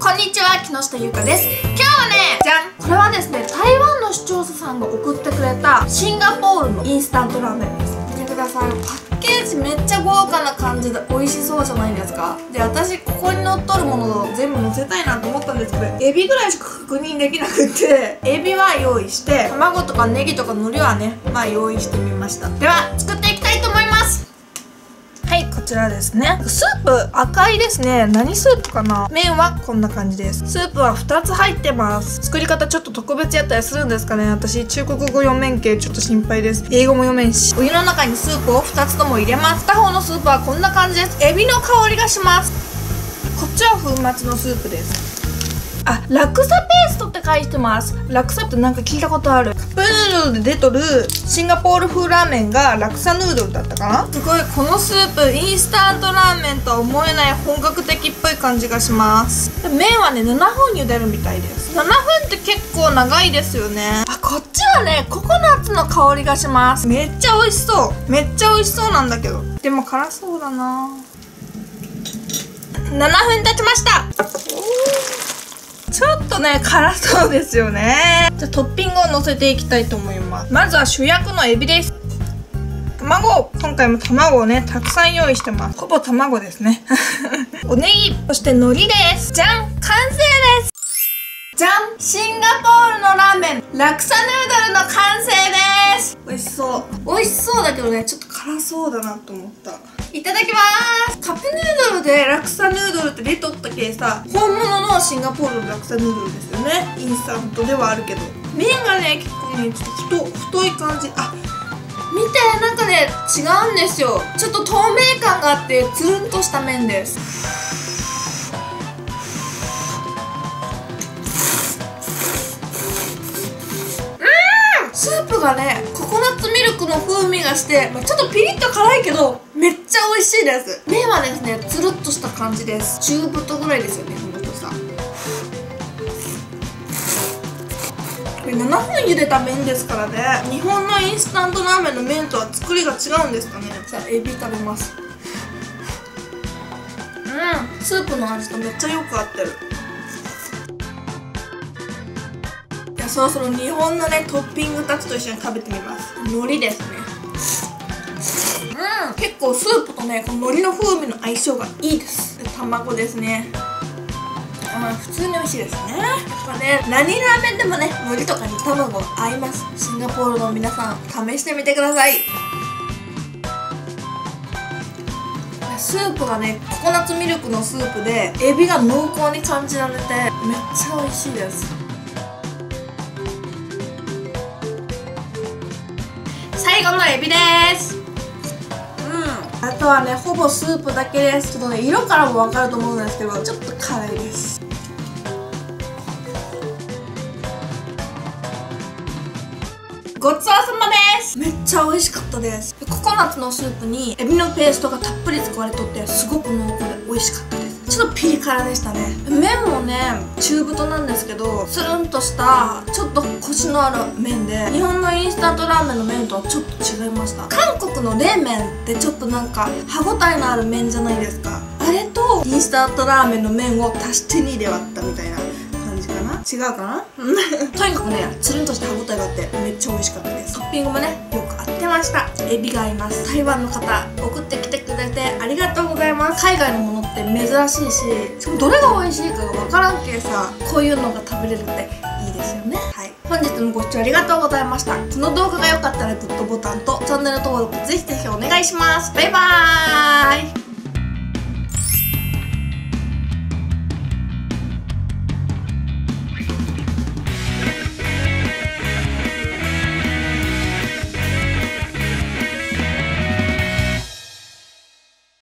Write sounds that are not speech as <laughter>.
こんにちは木下ゆかです。今日はねじゃん。これはですね台湾の視聴者さんが送ってくれたシンガポールのインスタントラーメンです。見てください。パッケージめっちゃ豪華な感じで美味しそうじゃないですか。で私ここに載っとるものを全部載せたいなと思ったんですけどエビぐらいしか確認できなくて。エビは用意して卵とかネギとか海苔はねまあ用意してみました。では作っていきたいと思いますちらですね。スープ赤いですね。何スープかな？麺はこんな感じです。スープは2つ入ってます。作り方ちょっと特別やったりするんですかね。私中国語読めんけちょっと心配です。英語も読めんし。お湯の中にスープを2つとも入れます。片方のスープはこんな感じです。エビの香りがします。こっちは粉末のスープです。あ、ラクサペーストって書いてます。ラクサってなんか聞いたことある。カップヌードルで出とるシンガポール風ラーメンがラクサヌードルだったかな？すごいこのスープインスタントラーメンとは思えない本格的っぽい感じがします。麺はね7分茹でるみたいです。7分って結構長いですよね。あこっちはねココナッツの香りがします。めっちゃ美味しそう。めっちゃ美味しそうなんだけど。でも辛そうだな。7分経ちましたとね辛そうですよね。じゃあトッピングを乗せていきたいと思います。まずは主役のエビです。卵今回も卵をねたくさん用意してます。ほぼ卵ですね。<laughs> おネギそして海苔です。じゃん完成じゃんシンガポールのラーメンラクサヌードルの完成です。美味しそう。美味しそうだけどねちょっと辛そうだなと思った。いただきます。カップヌードルでラクサヌードルって出とったけさ本物のシンガポールのラクサヌードルですよね。インスタントではあるけど。麺がね結構ねちょっと太太い感じ。あ見てなんかね違うんですよ。ちょっと透明感があってつるんとした麺ですープがねココナッツミルクの風味がしてちょっとピリッと辛いけどめっちゃ美味しいです。麺はですねつるっとした感じです。中太ぐらいですよねこの太さ。これ7分茹でた麺ですからね。日本のインスタントラーメンの麺とは作りが違うんですかね。さあエビ食べます。うん。スープの味とめっちゃよく合ってる。そろそろ日本のねトッピングたちと一緒に食べてみます。海苔ですね。うん。結構スープとねこの海苔の風味の相性がいいです。卵ですね。まあ普通に美味しいですね。やっぱね何ラーメンでもね海苔とかに卵合います。シンガポールの皆さん試してみてください。スープがねココナッツミルクのスープでエビが濃厚に感じられてめっちゃ美味しいです最後のエビです。うん。あとはねほぼスープだけです。ちょっとね色からも分かると思うんですけどちょっと辛いです。ごちそうさまです。めっちゃ美味しかったです。ココナッツのスープにエビのペーストがたっぷり使われとってすごく濃厚で美味しかったですちょっとピリ辛でしたね。麺もね中太なんですけどつるんとしたちょっとコシのある麺で日本のインスタントラーメンの麺とはちょっと違いました。韓国の冷麺ってちょっとなんか歯ごたえのある麺じゃないですか。あれとインスタントラーメンの麺を足して2で割ったみたいな。感じかな？違うかな？<laughs> とにかくね <laughs> つるんとした歯ごたえがあってめっちゃ美味しかったです。トッピングもねよく合ってました。エビが合います。台湾の方送ってきてくれてありがとうございます。海外のものって珍しいししかもどれが美味しいかが分からんけさこういうのが食べれるっていいですよね。はい。本日もご視聴ありがとうございました。この動画が良かったらグッドボタンとチャンネル登録ぜひぜひお願いします。バイバーイ